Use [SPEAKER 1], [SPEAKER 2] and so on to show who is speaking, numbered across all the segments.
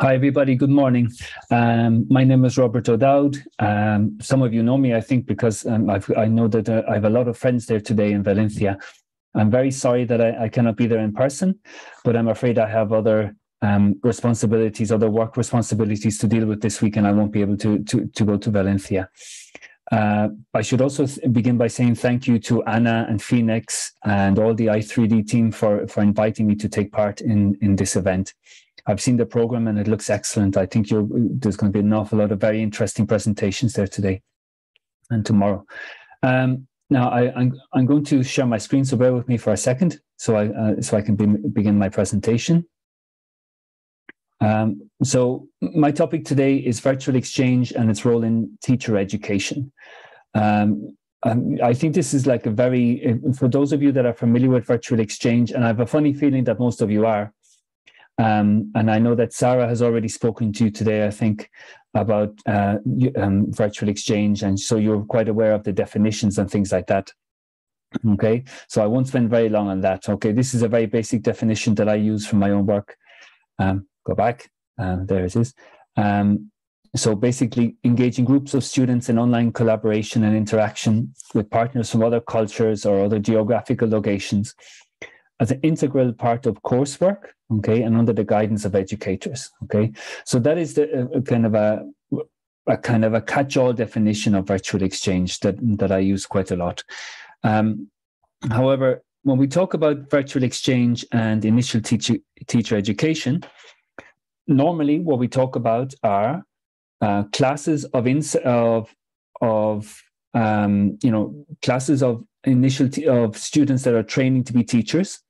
[SPEAKER 1] Hi, everybody. Good morning. Um, my name is Robert O'Dowd. Um, some of you know me, I think, because um, i know that uh, I have a lot of friends there today in Valencia. I'm very sorry that I, I, cannot be there in person, but I'm afraid I have other um, responsibilities, other work responsibilities to deal with this week, and I won't be able to to, to go to Valencia. Uh, I should also begin by saying thank you to Anna and Phoenix and all the i3D team for, for inviting me to take part in, in this event. I've seen the program and it looks excellent. I think there's going to be an awful lot of very interesting presentations there today and tomorrow. Um, now I, am I'm, I'm going to share my screen, so bear with me for a second, so I uh, so I can be, begin my presentation. Um, so my topic today is virtual exchange and its role in teacher education. Um, um, I think this is like a very, for those of you that are familiar with virtual exchange, and I have a funny feeling that most of you are, um, and I know that Sarah has already spoken to you today, I think, about uh, um, virtual exchange. And so you're quite aware of the definitions and things like that. Okay, so I won't spend very long on that. Okay, this is a very basic definition that I use from my own work. Um, go back, um, there it is. Um, so basically, engaging groups of students in online collaboration and interaction with partners from other cultures or other geographical locations as an integral part of coursework, okay, and under the guidance of educators, okay. So that is the uh, kind of a a kind of a catch-all definition of virtual exchange that that I use quite a lot. Um, however, when we talk about virtual exchange and initial teacher teacher education, normally what we talk about are uh, classes of ins- of of um, you know classes of initial t- of students that are training to be teachers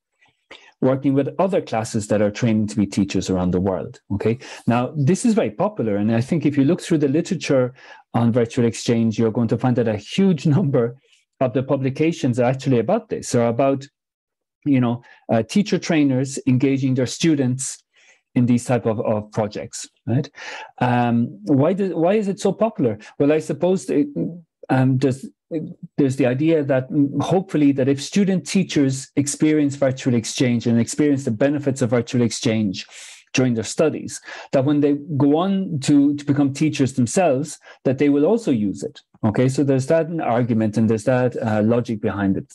[SPEAKER 1] working with other classes that are training to be teachers around the world okay? Now this is very popular and i think if you look through the literature on virtual exchange you're going to find that a huge number of the publications are actually about this. Or about you know uh, teacher trainers engaging their students in these type of, of projects right? Um, why does why is it so popular? Well i suppose it, um, there's there's the idea that hopefully that if student teachers experience virtual exchange and experience the benefits of virtual exchange during their studies that when they go on to, to become teachers themselves that they will also use it okay so there's that argument and there's that uh, logic behind it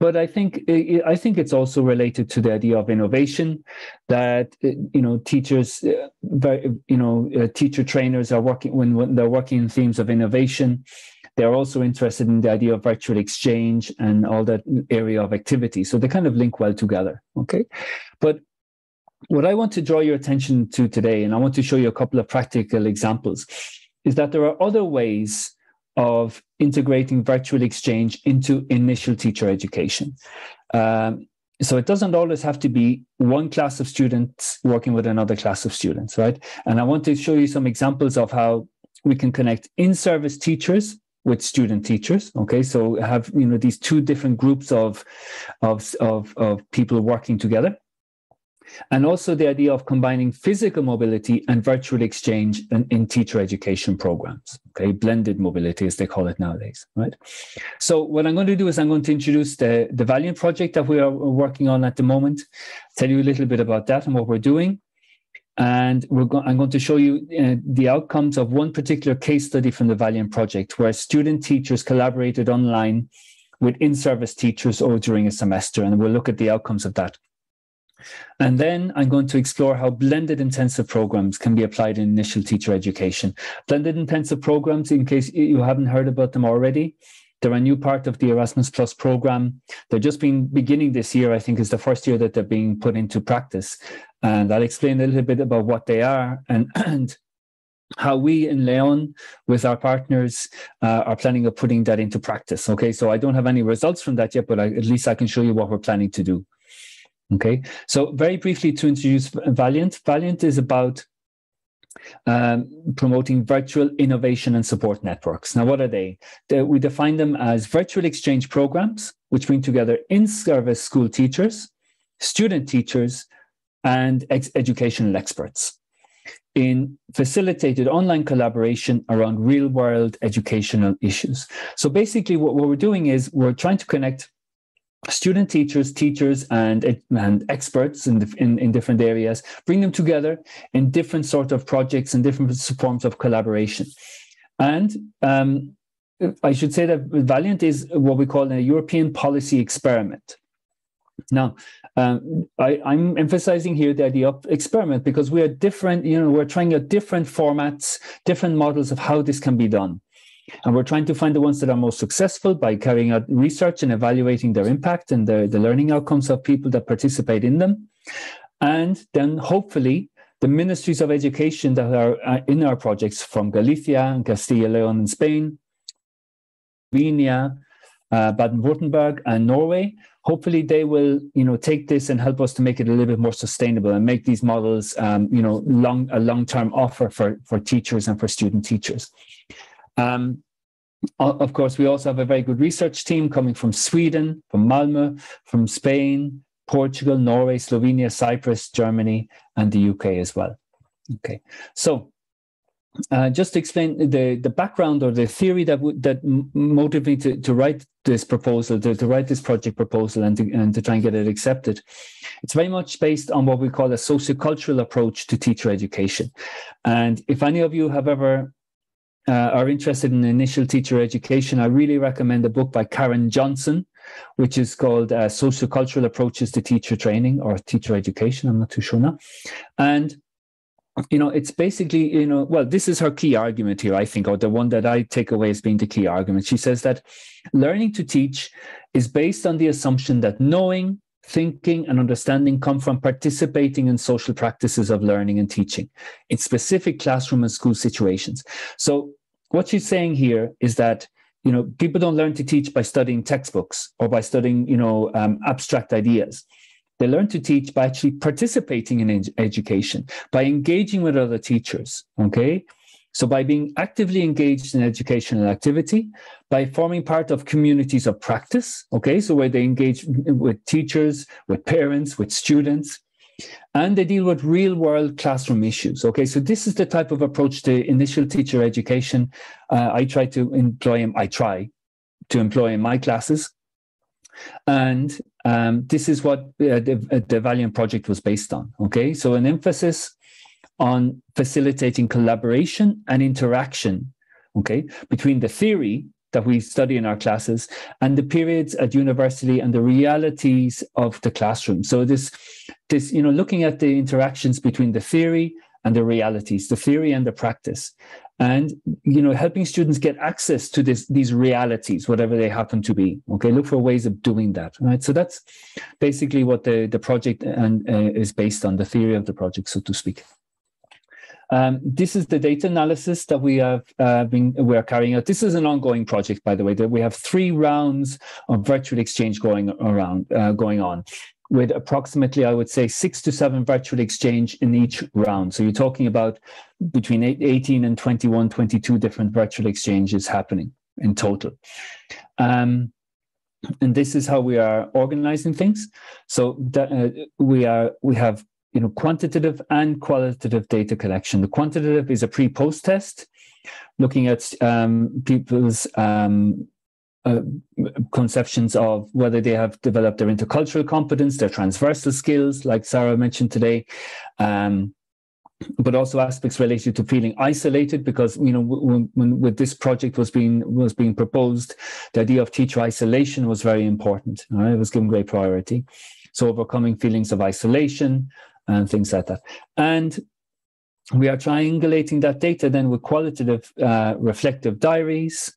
[SPEAKER 1] but I think I think it's also related to the idea of innovation that you know teachers, uh, you know, uh, teacher trainers are working when, when they're working in themes of innovation. They're also interested in the idea of virtual exchange and all that area of activity. So they kind of link well together. Okay, but what I want to draw your attention to today, and I want to show you a couple of practical examples, is that there are other ways of integrating virtual exchange into initial teacher education. Um, so it doesn't always have to be one class of students working with another class of students, right? And I want to show you some examples of how we can connect in-service teachers with student teachers. Okay, so have you know these two different groups of of of, of people working together. And also the idea of combining physical mobility and virtual exchange in, in, teacher education programs okay? Blended mobility as they call it nowadays right? So what i'm going to do is i'm going to introduce the, the valiant project that we are working on at the moment tell you a little bit about that and what we're doing and we're go- i'm going to show you uh, the outcomes of one particular case study from the valiant project where student teachers collaborated online with in-service teachers or during a semester and we'll look at the outcomes of that and then I'm going to explore how blended intensive programs can be applied in initial teacher education. Blended intensive programs, in case you haven't heard about them already, they're a new part of the Erasmus Plus program. They're just been beginning this year, I think is the first year that they're being put into practice. And I'll explain a little bit about what they are and, and how we in Leon, with our partners, uh, are planning of putting that into practice. Okay, so I don't have any results from that yet, but I, at least I can show you what we're planning to do. Okay, so very briefly to introduce Valiant. Valiant is about um, promoting virtual innovation and support networks. Now, what are they? they? We define them as virtual exchange programs, which bring together in service school teachers, student teachers, and ex- educational experts in facilitated online collaboration around real world educational issues. So basically, what, what we're doing is we're trying to connect student teachers, teachers, and, and experts in, in, in different areas, bring them together in different sort of projects and different forms of collaboration. And um, I should say that Valiant is what we call a European policy experiment. Now, um, I, am emphasizing here the idea of experiment because we are different, you know, we're trying out different formats, different models of how this can be done. And we're trying to find the ones that are most successful by carrying out research and evaluating their impact and the, the learning outcomes of people that participate in them. And then hopefully the ministries of education that are uh, in our projects from Galicia and Castilla Leon in Spain, Slovenia, uh, Baden-Württemberg and Norway, hopefully they will, you know, take this and help us to make it a little bit more sustainable and make these models, um, you know, long a long-term offer for, for teachers and for student teachers. Um, of course, we also have a very good research team coming from Sweden, from Malmö, from Spain, Portugal, Norway, Slovenia, Cyprus, Germany, and the UK as well. Okay, so uh, just to explain the, the background or the theory that that motivated me to, to write this proposal, to, to write this project proposal and to, and to try and get it accepted. It's very much based on what we call a sociocultural approach to teacher education. And if any of you have ever uh, are interested in initial teacher education, I really recommend a book by Karen Johnson, which is called uh, Sociocultural Approaches to Teacher Training or Teacher Education. I'm not too sure now. And you know, it's basically, you know, well, this is her key argument here, I think, or the one that I take away as being the key argument. She says that learning to teach is based on the assumption that knowing, thinking, and understanding come from participating in social practices of learning and teaching in specific classroom and school situations. So, what she's saying here is that you know people don't learn to teach by studying textbooks or by studying you know um, abstract ideas they learn to teach by actually participating in ed- education by engaging with other teachers okay so by being actively engaged in educational activity by forming part of communities of practice okay so where they engage with teachers with parents with students and they deal with real world classroom issues. Okay, so this is the type of approach to initial teacher education uh, I try to employ. I try to employ in my classes, and um, this is what uh, the, uh, the Valiant project was based on. Okay, so an emphasis on facilitating collaboration and interaction. Okay, between the theory that we study in our classes and the periods at university and the realities of the classroom. So this, this, you know, looking at the interactions between the theory and the realities, the theory and the practice, and you know, helping students get access to this these realities, whatever they happen to be. Okay, look for ways of doing that. Right. So that's basically what the the project and uh, is based on, the theory of the project, so to speak. Um, this is the data analysis that we have uh, been we are carrying out. This is an ongoing project, by the way. That we have three rounds of virtual exchange going around, uh, going on, with approximately, I would say, six to seven virtual exchange in each round. So you're talking about between 18 and 21, 22 different virtual exchanges happening in total. Um, and this is how we are organizing things. So that, uh, we are we have you know, quantitative and qualitative data collection. The quantitative is a pre-post test, looking at um, people's um, uh, conceptions of whether they have developed their intercultural competence, their transversal skills, like Sarah mentioned today, um, but also aspects related to feeling isolated. Because you know, when, when, when, this project was being was being proposed, the idea of teacher isolation was very important. Right? It was given great priority. So overcoming feelings of isolation, and things like that. And we are triangulating that data then with qualitative uh, reflective diaries,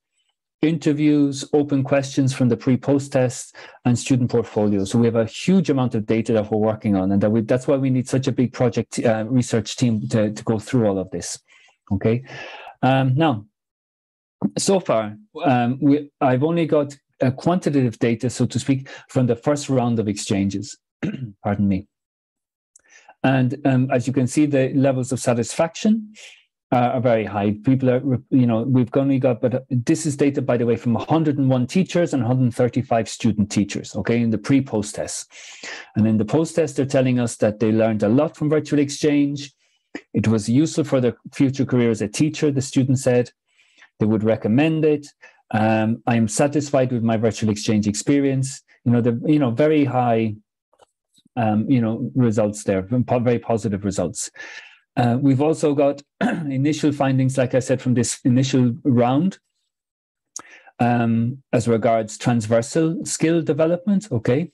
[SPEAKER 1] interviews, open questions from the pre-post test, and student portfolios. So we have a huge amount of data that we're working on, and that we, that's why we need such a big project uh, research team to, to go through all of this. Okay, um, now so far um, we, I've only got quantitative data, so to speak, from the first round of exchanges. Pardon me. And um, as you can see, the levels of satisfaction uh, are very high. People are, you know, we've only got, but this is data, by the way, from 101 teachers and 135 student teachers, okay, in the pre post test. And in the post test, they're telling us that they learned a lot from virtual exchange. It was useful for their future career as a teacher, the student said. They would recommend it. Um, I am satisfied with my virtual exchange experience You know, the you know very high, um, you know, results there, very positive results. Uh, we've also got initial findings, like I said, from this initial round um, as regards transversal skill development. Okay,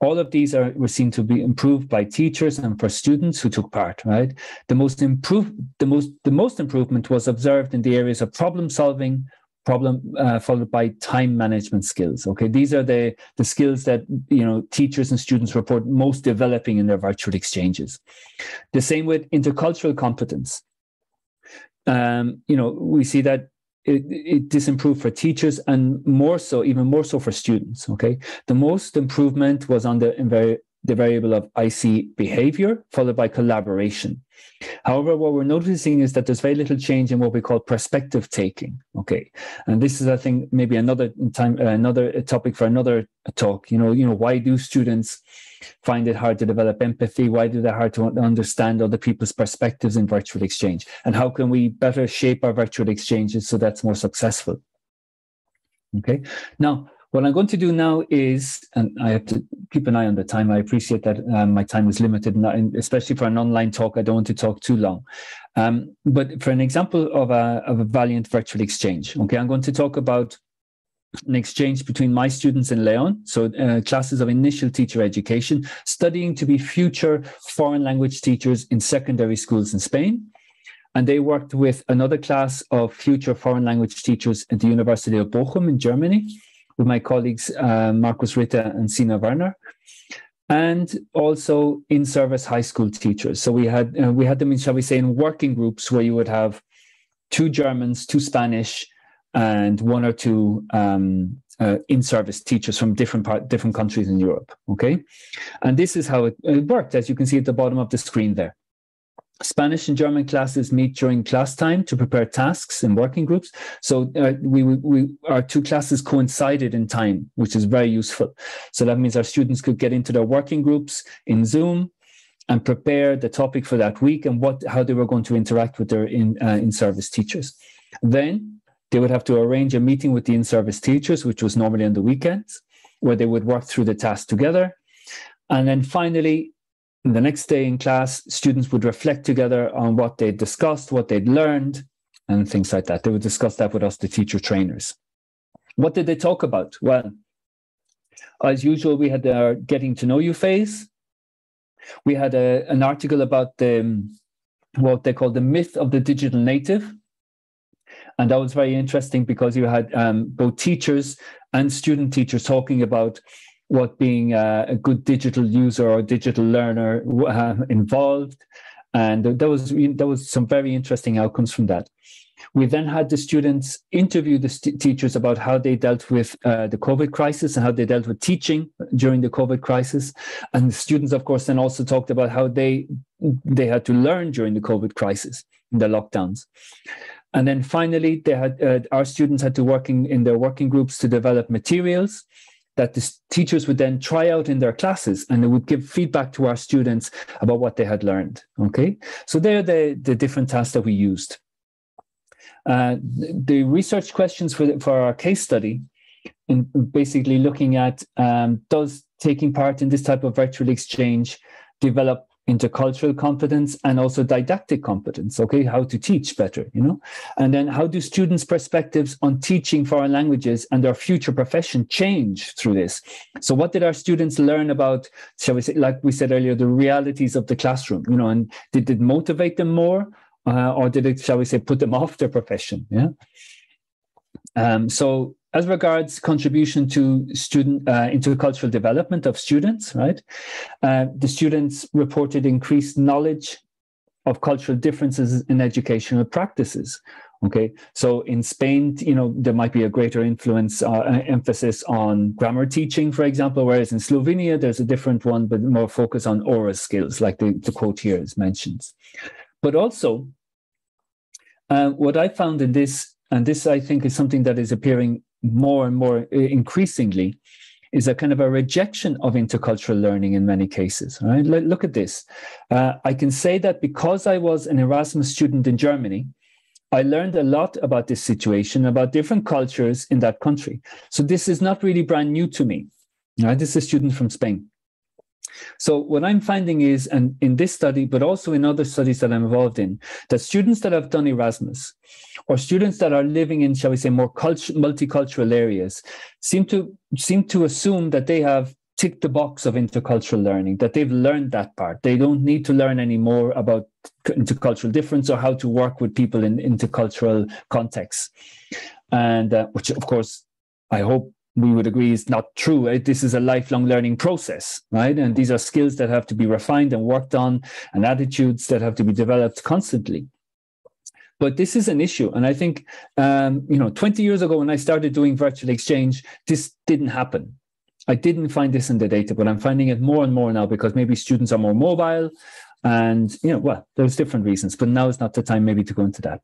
[SPEAKER 1] all of these are were seen to be improved by teachers and for students who took part. Right, the most improved, the most the most improvement was observed in the areas of problem solving, problem uh, followed by time management skills okay? These are the the skills that you know teachers and students report most developing in their virtual exchanges. The same with intercultural competence. Um, you know we see that it, it disimproved for teachers and more so even more so for students okay? The most improvement was on the the variable of IC behavior, followed by collaboration. However, what we're noticing is that there's very little change in what we call perspective taking. Okay, and this is, I think, maybe another time, another topic for another talk. You know, you know, why do students find it hard to develop empathy? Why do they hard to understand other people's perspectives in virtual exchange? And how can we better shape our virtual exchanges so that's more successful? Okay, now what I'm going to do now is, and I have to keep an eye on the time. I appreciate that um, my time is limited, and especially for an online talk. I don't want to talk too long. Um, but for an example of a, of a Valiant virtual exchange, okay, I'm going to talk about an exchange between my students in Leon, so uh, classes of initial teacher education, studying to be future foreign language teachers in secondary schools in Spain. And they worked with another class of future foreign language teachers at the University of Bochum in Germany with my colleagues uh, Ritter and Sina Werner, and also in service high school teachers. So we had uh, we had them in, shall we say, in working groups where you would have two Germans, two Spanish, and one or two um, uh, in-service teachers from different part, different countries in Europe. Okay, and this is how it, it worked, as you can see at the bottom of the screen there. Spanish and German classes meet during class time to prepare tasks in working groups. So uh, we, we our two classes coincided in time, which is very useful. So that means our students could get into their working groups in Zoom and prepare the topic for that week and what how they were going to interact with their in uh, in service teachers. Then they would have to arrange a meeting with the in service teachers, which was normally on the weekends, where they would work through the task together. And then finally, the next day in class, students would reflect together on what they'd discussed, what they'd learned, and things like that. They would discuss that with us, the teacher trainers. What did they talk about? Well, as usual, we had our getting to know you phase. We had a, an article about the what they call the myth of the digital native. And that was very interesting because you had um, both teachers and student teachers talking about what being a, a good digital user or digital learner uh, involved. And there was there was some very interesting outcomes from that. We then had the students interview the st- teachers about how they dealt with uh, the COVID crisis and how they dealt with teaching during the COVID crisis. And the students, of course, then also talked about how they they had to learn during the COVID crisis, in the lockdowns. And then finally, they had uh, our students had to work in, in their working groups to develop materials that the teachers would then try out in their classes and they would give feedback to our students about what they had learned. Okay, so they're the, the different tasks that we used. Uh, the research questions for, for our case study, in basically looking at um, does taking part in this type of virtual exchange develop intercultural competence and also didactic competence okay? How to teach better you know? And then how do students perspectives on teaching foreign languages and their future profession change through this? So what did our students learn about shall we say like we said earlier the realities of the classroom you know and did it motivate them more uh, or did it shall we say put them off their profession yeah? Um, so as regards contribution to student uh, intercultural development of students, right? Uh, the students reported increased knowledge of cultural differences in educational practices. Okay, so in Spain, you know, there might be a greater influence, uh, emphasis on grammar teaching, for example, whereas in Slovenia, there's a different one, but more focus on oral skills, like the, the quote here is mentions. But also, uh, what I found in this, and this I think is something that is appearing more and more uh, increasingly is a kind of a rejection of intercultural learning in many cases. Right? Look at this. Uh, I can say that because I was an Erasmus student in Germany, I learned a lot about this situation, about different cultures in that country. So this is not really brand new to me. Right? This is a student from Spain. So what I'm finding is, and in this study, but also in other studies that I'm involved in, that students that have done Erasmus or students that are living in, shall we say, more multicultural areas seem to seem to assume that they have ticked the box of intercultural learning, that they've learned that part. They don't need to learn any more about intercultural difference or how to work with people in intercultural contexts. And uh, which, of course, I hope we would agree is not true. This is a lifelong learning process, right? And these are skills that have to be refined and worked on, and attitudes that have to be developed constantly. But this is an issue, and I think um, you know, 20 years ago when I started doing virtual exchange, this didn't happen. I didn't find this in the data, but I'm finding it more and more now because maybe students are more mobile, and you know, well, there's different reasons. But now is not the time maybe to go into that.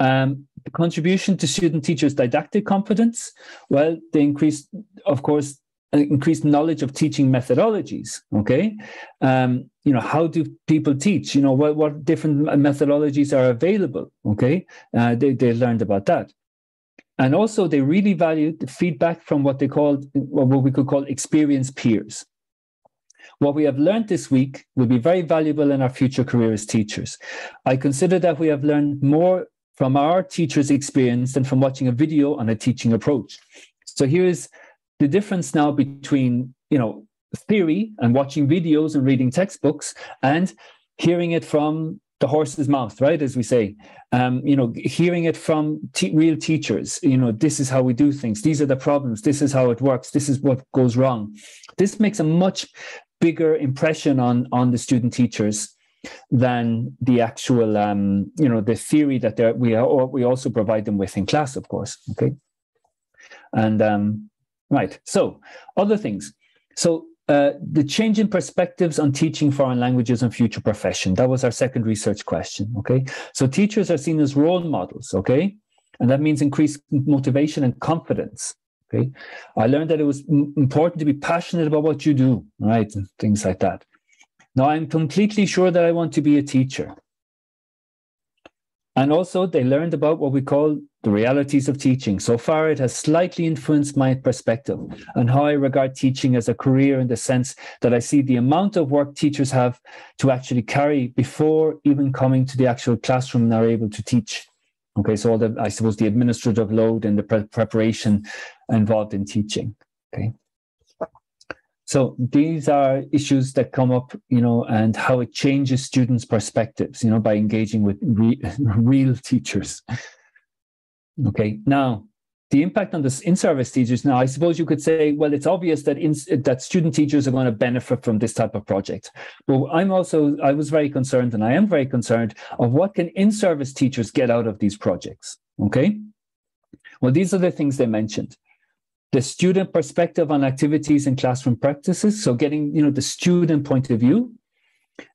[SPEAKER 1] Um, the contribution to student teachers' didactic competence, well, they increase, of course, uh, increased knowledge of teaching methodologies. Okay, um, you know, how do people teach? You know, what what different methodologies are available? Okay, uh, they they learned about that, and also they really valued the feedback from what they called what we could call experienced peers. What we have learned this week will be very valuable in our future career as teachers. I consider that we have learned more from our teacher's experience than from watching a video on a teaching approach. So here's the difference now between, you know, theory and watching videos and reading textbooks and hearing it from the horse's mouth, right? As we say, um, you know, hearing it from real teachers, you know, this is how we do things. These are the problems. This is how it works. This is what goes wrong. This makes a much bigger impression on on the student teachers than the actual, um, you know, the theory that we are, we also provide them with in class, of course. Okay, and um, right. So other things. So uh, the change in perspectives on teaching foreign languages and future profession. That was our second research question. Okay, so teachers are seen as role models. Okay, and that means increased motivation and confidence. Okay, I learned that it was important to be passionate about what you do, right, and things like that. Now I'm completely sure that I want to be a teacher. And also, they learned about what we call the realities of teaching. So far, it has slightly influenced my perspective on how I regard teaching as a career in the sense that I see the amount of work teachers have to actually carry before even coming to the actual classroom and are able to teach. Okay, so all the, I suppose, the administrative load and the pre- preparation involved in teaching. Okay. So these are issues that come up, you know, and how it changes students' perspectives, you know, by engaging with re- real teachers. Okay, now the impact on the in-service teachers. Now, I suppose you could say, well, it's obvious that in, that student teachers are going to benefit from this type of project. But I'm also, I was very concerned, and I am very concerned of what can in-service teachers get out of these projects. Okay, well, these are the things they mentioned the student perspective on activities and classroom practices. So getting, you know, the student point of view.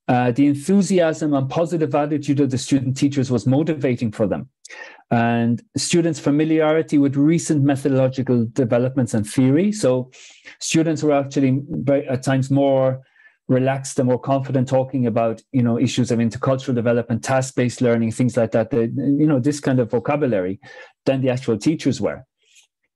[SPEAKER 1] Uh, the enthusiasm and positive attitude of the student teachers was motivating for them. And students' familiarity with recent methodological developments and theory. So students were actually at times more relaxed and more confident talking about you know issues of intercultural development task-based learning things like that the, you know this kind of vocabulary than the actual teachers were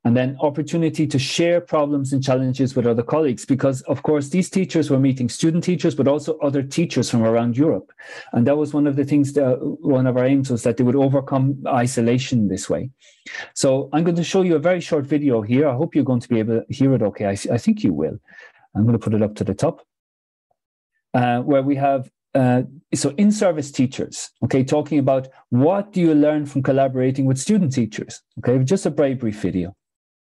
[SPEAKER 1] and then opportunity to share problems and challenges with other colleagues because of course these teachers were meeting student teachers but also other teachers from around europe. And that was one of the things that one of our aims was that they would overcome isolation this way. So i'm going to show you a very short video here. I hope you're going to be able to hear it okay. I, I think you will. I'm going to put it up to the top. Uh, where we have uh, so in-service teachers, okay, talking about what do you learn from collaborating with student teachers, okay, just a very brief video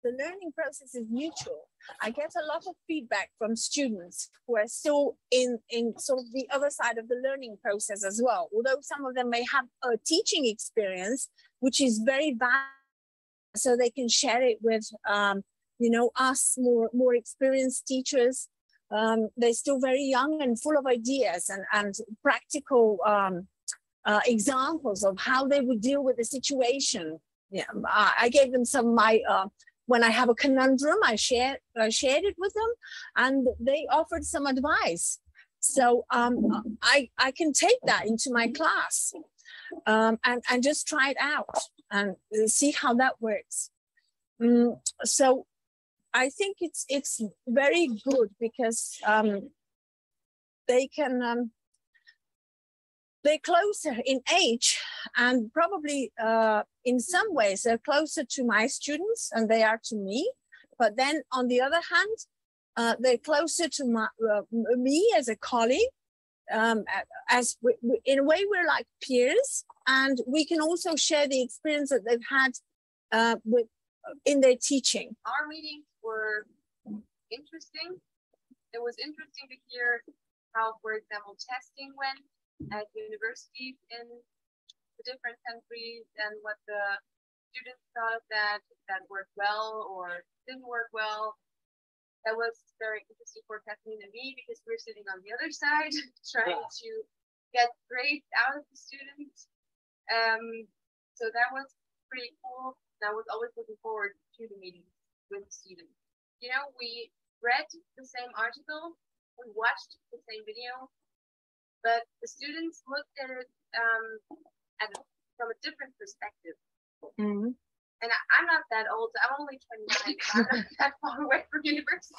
[SPEAKER 2] the learning process is mutual. I get a lot of feedback from students who are still in, in sort of the other side of the learning process as well. Although some of them may have a teaching experience, which is very valuable, so they can share it with, um, you know, us more, more experienced teachers. Um, they're still very young and full of ideas and, and practical um, uh, examples of how they would deal with the situation. Yeah, I gave them some of my uh, when I have a conundrum, I share I shared it with them, and they offered some advice. So um, I I can take that into my class, um, and and just try it out and see how that works. Um, so I think it's it's very good because um, they can um, they're closer in age and probably uh, in some ways they're closer to my students and they are to me. But then on the other hand, uh, they're closer to my, uh, me as a colleague. Um, as we, we, in a way, we're like peers, and we can also share the experience that they've had uh, with in their teaching.
[SPEAKER 3] Our meetings were interesting. It was interesting to hear how, for example, testing went at universities in the different countries and what the students thought of that, that worked well or didn't work well. That was very interesting for Kathleen and me because we're sitting on the other side trying yeah. to get grades out of the students. Um, so that was pretty cool. I was always looking forward to the meetings with the students. You know, we read the same article, we watched the same video, but the students looked at it um, at, from a different perspective. Mm-hmm. And I, am not that old. I'm only 29. I'm not that far away from university.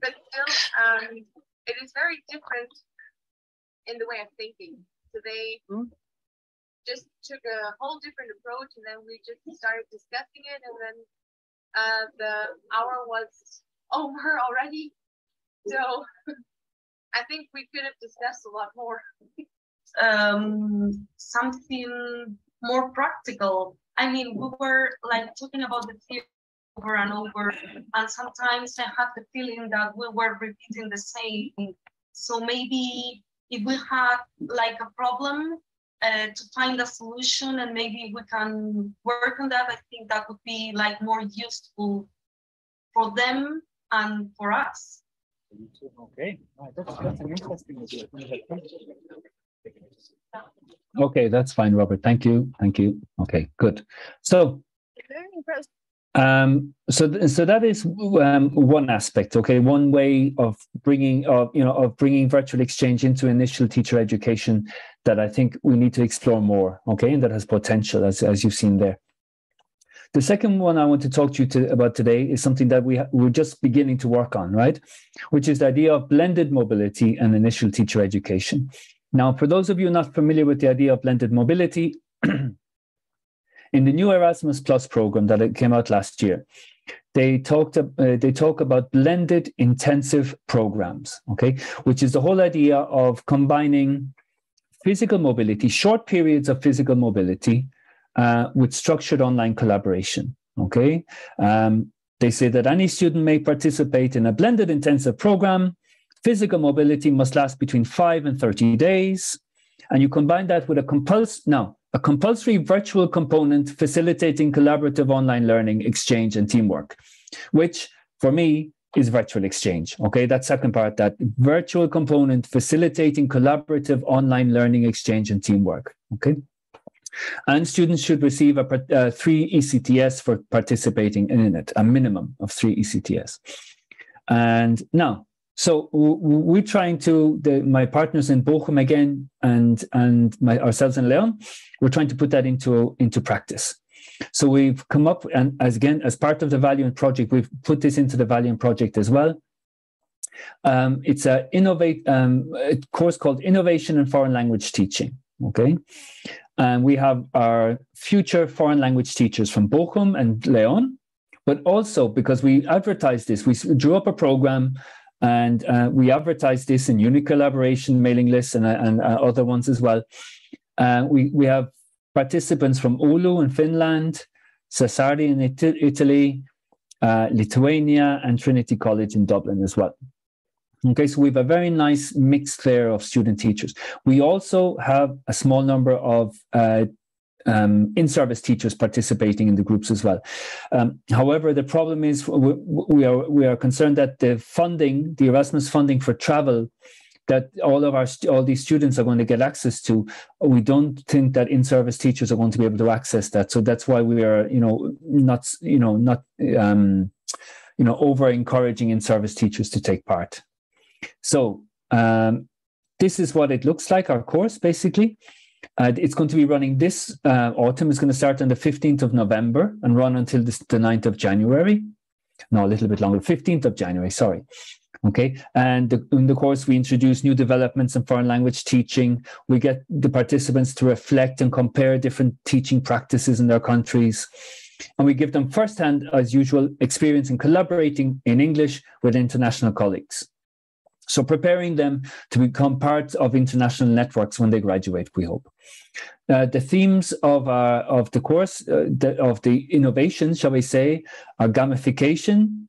[SPEAKER 3] But still, um, it is very different in the way of thinking. So they mm-hmm. just took a whole different approach, and then we just started discussing it, and then uh, the hour was over already. So I think we could have discussed a lot more.
[SPEAKER 4] um, something more practical. I mean, we were like talking about the theory over and over, and sometimes I had the feeling that we were repeating the same. So maybe if we had like a problem uh, to find a solution and maybe we can work on that, I think that would be like more useful for them and for us.
[SPEAKER 1] Okay, that's, that's an interesting Okay, that's fine, Robert. Thank you. Thank you. Okay, good. So, um, so so that is um, one aspect. Okay, one way of bringing of you know of bringing virtual exchange into initial teacher education that I think we need to explore more. Okay, and that has potential as as you've seen there. The second one I want to talk to you to, about today is something that we we're just beginning to work on, right? Which is the idea of blended mobility and initial teacher education. Now, for those of you not familiar with the idea of blended mobility, in the new Erasmus Plus program that came out last year, they talked uh, they talk about blended intensive programs, okay, which is the whole idea of combining physical mobility, short periods of physical mobility, uh, with structured online collaboration. Okay. Um, they say that any student may participate in a blended intensive program. Physical mobility must last between five and 30 days. And you combine that with a compuls now, a compulsory virtual component facilitating collaborative online learning, exchange, and teamwork, which for me is virtual exchange. Okay, that second part, that virtual component facilitating collaborative online learning, exchange, and teamwork. Okay. And students should receive a, uh, three ECTS for participating in it, a minimum of three ECTS. And now, so we're trying to the, my partners in Bochum again and and my, ourselves in Leon, we're trying to put that into into practice. So we've come up and as again as part of the Valiant project, we've put this into the Valiant project as well. Um, it's a innovate um, a course called Innovation in Foreign Language Teaching. Okay, and we have our future foreign language teachers from Bochum and Leon, but also because we advertised this, we drew up a program and uh, we advertised this in Uni Collaboration mailing lists and, uh, and uh, other ones as well. Uh, we, we have participants from Oulu in Finland, Sassari in it- Italy, uh, Lithuania, and Trinity College in Dublin as well. Okay, so we have a very nice mix there of student teachers. We also have a small number of uh, um, in-service teachers participating in the groups as well. Um, however, the problem is we, we, are we are concerned that the funding, the Erasmus funding for travel, that all of our all these students are going to get access to, we don't think that in-service teachers are going to be able to access that. So that's why we are, you know, not you know not um, you know over encouraging in-service teachers to take part. So um, this is what it looks like, our course, basically. Uh, it's going to be running this uh, autumn. It's going to start on the 15th of November and run until this, the 9th of January. no, a little bit longer, 15th of January, sorry. Okay, and the, in the course, we introduce new developments in foreign language teaching. We get the participants to reflect and compare different teaching practices in their countries. And we give them firsthand, as usual, experience in collaborating in English with international colleagues. So preparing them to become part of international networks when they graduate, we hope. Uh, the themes of, uh, of the course, uh, the, of the innovations, shall we say, are gamification,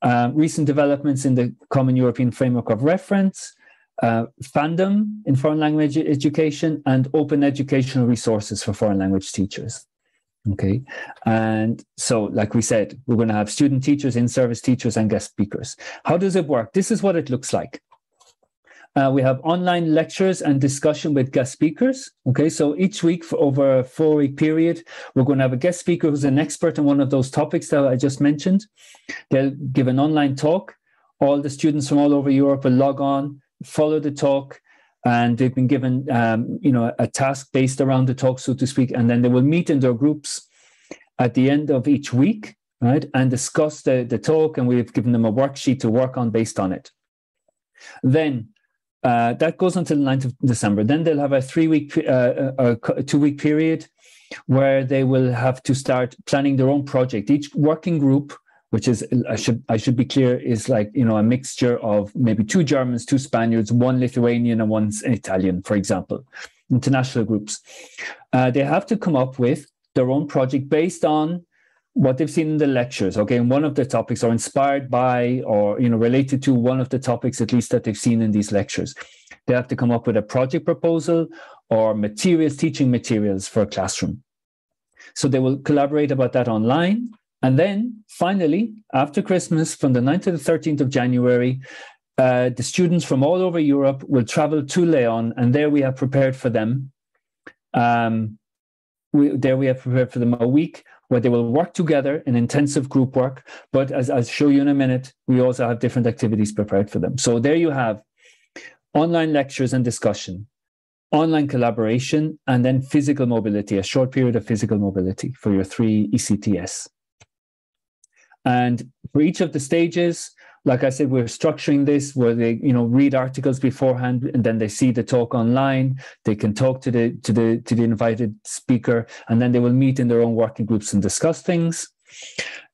[SPEAKER 1] uh, recent developments in the Common European Framework of Reference, uh, fandom in foreign language education, and open educational resources for foreign language teachers. Okay. And so, like we said, we're going to have student teachers, in service teachers, and guest speakers. How does it work? This is what it looks like. Uh, we have online lectures and discussion with guest speakers. Okay, so each week for over a four week period, we're going to have a guest speaker who's an expert on one of those topics that I just mentioned. They'll give an online talk. All the students from all over Europe will log on, follow the talk, and they've been given, um, you know, a task based around the talk, so to speak, and then they will meet in their groups at the end of each week, right, and discuss the, the talk, and we've given them a worksheet to work on based on it. Then uh, that goes until the 9th of December. Then they'll have a three week, uh, a two week period where they will have to start planning their own project. Each working group, which is I should I should be clear, is like you know a mixture of maybe two Germans, two Spaniards, one Lithuanian, and one Italian, for example, international groups. Uh, they have to come up with their own project based on what they've seen in the lectures okay? And one of the topics are inspired by or you know related to one of the topics at least that they've seen in these lectures. They have to come up with a project proposal or materials teaching materials for a classroom. So they will collaborate about that online and then finally after christmas from the 9th to the 13th of january uh, the students from all over europe will travel to leon and there we have prepared for them um, we, there we have prepared for them a week where they will work together in intensive group work. But as I'll show you in a minute, we also have different activities prepared for them. So there you have online lectures and discussion, online collaboration, and then physical mobility, a short period of physical mobility for your three ECTS. And for each of the stages, like I said, we're structuring this where they, you know, read articles beforehand and then they see the talk online. They can talk to the to the to the invited speaker, and then they will meet in their own working groups and discuss things.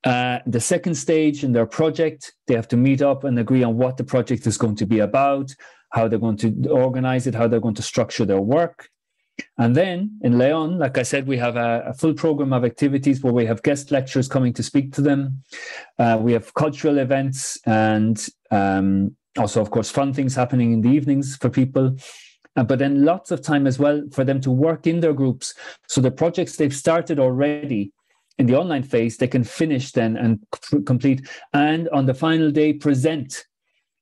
[SPEAKER 1] Uh, the second stage in their project, they have to meet up and agree on what the project is going to be about, how they're going to organize it, how they're going to structure their work. And then in Leon, like I said, we have a, a, full program of activities where we have guest lecturers coming to speak to them. Uh, we have cultural events and um, also, of course, fun things happening in the evenings for people. Uh, but then lots of time as well for them to work in their groups. So the projects they've started already in the online phase, they can finish then and complete. And on the final day, present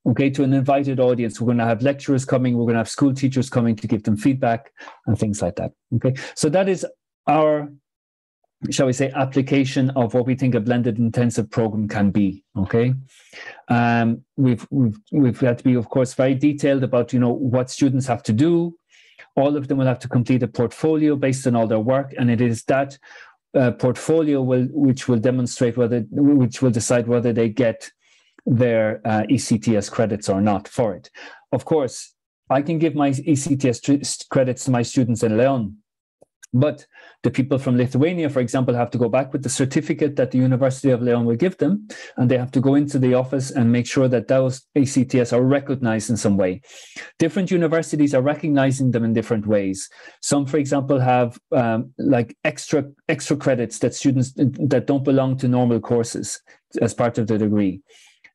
[SPEAKER 1] okay, to an invited audience. We're going to have lecturers coming, we're going to have school teachers coming to give them feedback and things like that. Okay, so that is our, shall we say, application of what we think a blended intensive program can be. Okay, um, we've we've we've had to be, of course, very detailed about you know what students have to do. All of them will have to complete a portfolio based on all their work, and it is that uh, portfolio will which will demonstrate whether which will decide whether they get their uh, ECTS credits or not for it. Of course, I can give my ECTS credits to my students in Leon, but the people from Lithuania, for example, have to go back with the certificate that the University of Leon will give them, and they have to go into the office and make sure that those ECTS are recognized in some way. Different universities are recognizing them in different ways. Some, for example, have um, like extra extra credits that students that don't belong to normal courses as part of the degree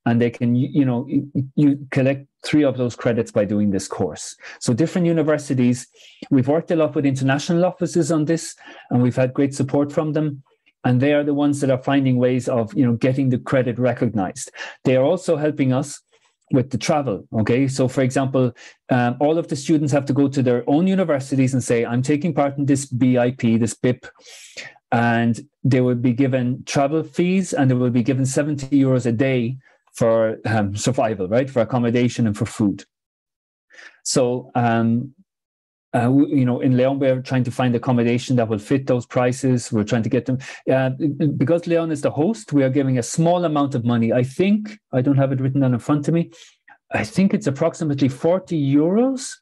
[SPEAKER 1] and they can you know you, collect three of those credits by doing this course. So different universities we've worked a lot with international offices on this and we've had great support from them and they are the ones that are finding ways of you know getting the credit recognized. They are also helping us with the travel okay? So for example um, all of the students have to go to their own universities and say i'm taking part in this bip this bip and they will be given travel fees and they will be given 70 euros a day for um, survival, right? For accommodation and for food. So um, uh, you know, in Leon, we're trying to find accommodation that will fit those prices. We're trying to get them. Uh, because Leon is the host, we are giving a small amount of money. I think, I don't have it written down in front of me, I think it's approximately 40 euros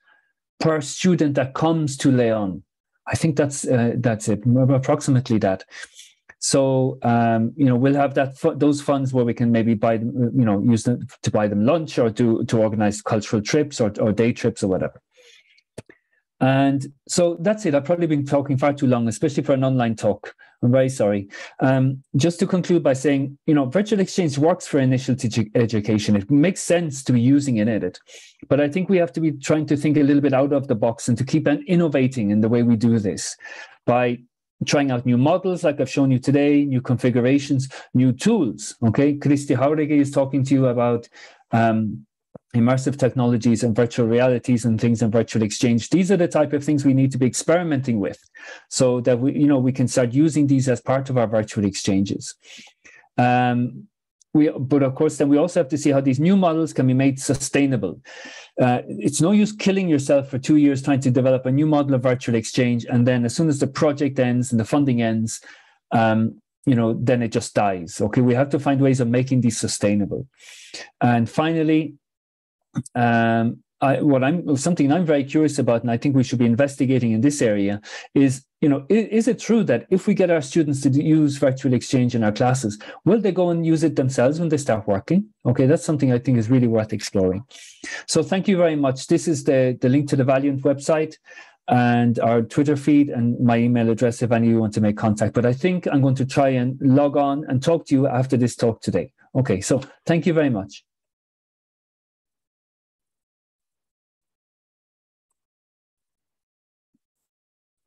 [SPEAKER 1] per student that comes to Leon. I think that's uh, that's it, approximately that. So um, you know we'll have that those funds where we can maybe buy them, you know, use them to buy them lunch or to to organize cultural trips or, or day trips or whatever. And so that's it. I've probably been talking far too long, especially for an online talk. I'm very sorry. Um, just to conclude by saying, you know, virtual exchange works for initial education. It makes sense to be using it in it. But I think we have to be trying to think a little bit out of the box and to keep innovating in the way we do this by trying out new models like I've shown you today, new configurations, new tools. Okay. Kristi Jauregi is talking to you about um, immersive technologies and virtual realities and things in virtual exchange these are the type of things we need to be experimenting with so that we you know we can start using these as part of our virtual exchanges um, we, but of course, then we also have to see how these new models can be made sustainable. Uh, it's no use killing yourself for two years trying to develop a new model of virtual exchange, and then as soon as the project ends and the funding ends, um, you know, then it just dies. Okay, we have to find ways of making these sustainable. And finally, um, I, what I'm something I'm very curious about, and I think we should be investigating in this area, is you know, is, is, it true that if we get our students to use virtual exchange in our classes, will they go and use it themselves when they start working? Okay, that's something I think is really worth exploring. So thank you very much. This is the the link to the Valiant website and our Twitter feed and my email address if any of you want to make contact. But I think I'm going to try and log on and talk to you after this talk today. Okay, so thank you very much.